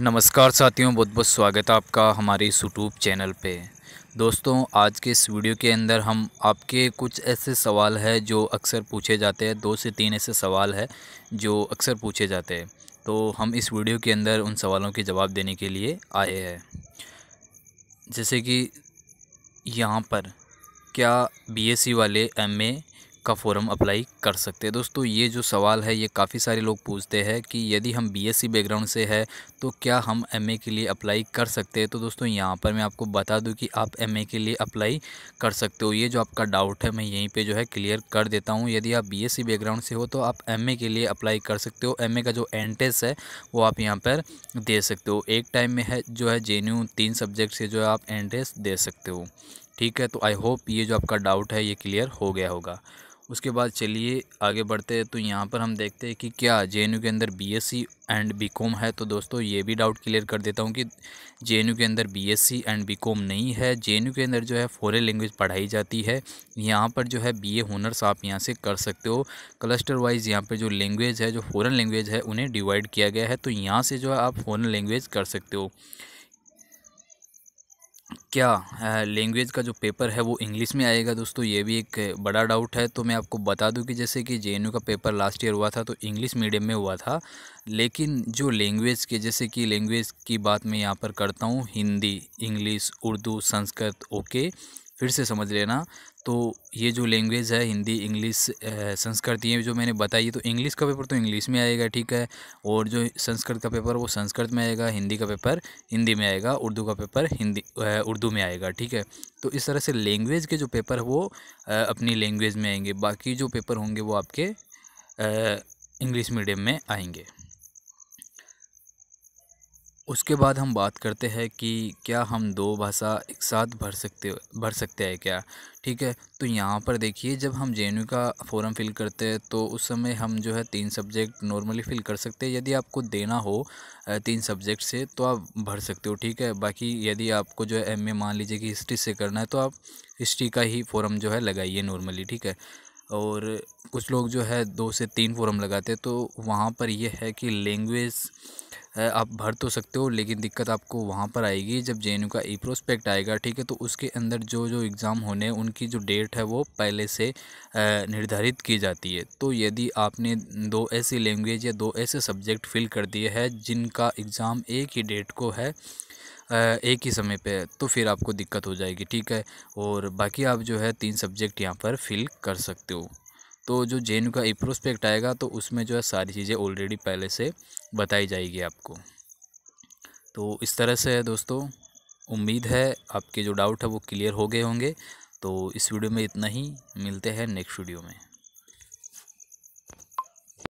नमस्कार साथियों, बहुत बहुत स्वागत है आपका हमारे इस यूट्यूब चैनल पे। दोस्तों, आज के इस वीडियो के अंदर हम आपके कुछ ऐसे सवाल है जो अक्सर पूछे जाते हैं, दो से तीन ऐसे सवाल है जो अक्सर पूछे जाते हैं। तो हम इस वीडियो के अंदर उन सवालों के जवाब देने के लिए आए हैं। जैसे कि यहाँ पर, क्या बीएससी वाले एमए का फॉर्म अप्लाई कर सकते हैं। दोस्तों, ये जो सवाल है, ये काफ़ी सारे लोग पूछते हैं कि यदि हम बीएससी बैकग्राउंड से है तो क्या हम एमए के लिए अप्लाई कर सकते हैं? तो दोस्तों, यहाँ पर मैं आपको बता दूँ कि आप एमए के लिए अप्लाई कर सकते हो। ये जो आपका डाउट है, मैं यहीं पे जो है क्लियर कर देता हूँ। यदि आप बीएससी बैकग्राउंड से हो तो आप एमए के लिए अप्लाई कर सकते हो। एमए का जो एंट्रेंस है, वो आप यहाँ पर दे सकते हो। एक टाइम में है, जो है जे तीन सब्जेक्ट से जो है आप एंट्रेंस दे सकते हो। ठीक है तो आई होप ये जो आपका डाउट है, ये क्लियर हो गया होगा। उसके बाद चलिए आगे बढ़ते हैं। तो यहाँ पर हम देखते हैं कि क्या जेएनयू के अंदर बीएससी एंड बीकॉम है। तो दोस्तों, ये भी डाउट क्लियर कर देता हूँ कि जेएनयू के अंदर बीएससी एंड बीकॉम नहीं है। जेएनयू के अंदर जो है फॉरेन लैंग्वेज पढ़ाई जाती है। यहाँ पर जो है बीए हुनर्स आप यहाँ से कर सकते हो। क्लस्टर वाइज यहाँ पर जो लैंग्वेज है, जो फ़ॉरन लैंग्वेज है, उन्हें डिवाइड किया गया है। तो यहाँ से जो है आप फ़ॉरन लैंग्वेज कर सकते हो। क्या लैंग्वेज का जो पेपर है वो इंग्लिश में आएगा दोस्तों? ये भी एक बड़ा डाउट है। तो मैं आपको बता दूँ कि जैसे कि जेएनयू का पेपर लास्ट ईयर हुआ था तो इंग्लिश मीडियम में हुआ था। लेकिन जो लैंग्वेज के, जैसे कि लैंग्वेज की बात मैं यहाँ पर करता हूँ, हिंदी इंग्लिश उर्दू, संस्कृत ओके फिर से समझ लेना। तो ये जो लैंग्वेज है, हिंदी, इंग्लिश संस्कृत, ये जो मैंने बताई तो इंग्लिश का पेपर तो इंग्लिश में आएगा, ठीक है। और जो संस्कृत का पेपर वो संस्कृत में आएगा, हिंदी का पेपर हिंदी में आएगा, उर्दू का पेपर हिंदी उर्दू में आएगा, ठीक है। तो इस तरह से लैंग्वेज के जो पेपर वो अपनी लैंग्वेज में आएँगे। बाकी जो पेपर होंगे, वो आपके इंग्लिश मीडियम में आएँगे। उसके बाद हम बात करते हैं कि क्या हम दो भाषा एक साथ भर सकते भर सकते हैं क्या? ठीक है तो यहाँ पर देखिए, जब हम जे का फॉर्म फिल करते हैं तो उस समय हम जो है तीन सब्जेक्ट नॉर्मली फिल कर सकते हैं। यदि आपको देना हो तीन सब्जेक्ट से तो आप भर सकते हो, ठीक है? बाकी यदि आपको जो है एम मान लीजिए कि हिस्ट्री से करना है तो आप हिस्ट्री का ही फॉर्म जो है लगाइए नॉर्मली ठीक है? और कुछ लोग जो है दो से तीन फोरम लगाते हैं तो वहाँ पर यह है कि लैंग्वेज आप भर तो सकते हो, लेकिन दिक्कत आपको वहाँ पर आएगी जब जेएनयू का ई प्रोस्पेक्ट आएगा, ठीक है? तो उसके अंदर जो जो एग्ज़ाम होने हैं, उनकी जो डेट है वो पहले से निर्धारित की जाती है। तो यदि आपने दो ऐसी लैंग्वेज या दो ऐसे सब्जेक्ट फिल कर दिए हैं, जिनका एग्ज़ाम एक ही डेट को है एक ही समय पे तो फिर आपको दिक्कत हो जाएगी, ठीक है? और बाकी आप जो है तीन सब्जेक्ट यहाँ पर फिल कर सकते हो। तो जो जे का ई प्रोस्पेक्ट आएगा तो उसमें जो है सारी चीज़ें ऑलरेडी पहले से बताई जाएगी आपको। तो इस तरह से है दोस्तों, उम्मीद है आपके जो डाउट है वो क्लियर हो गए होंगे। तो इस वीडियो में इतना ही, मिलते हैं नेक्स्ट वीडियो में।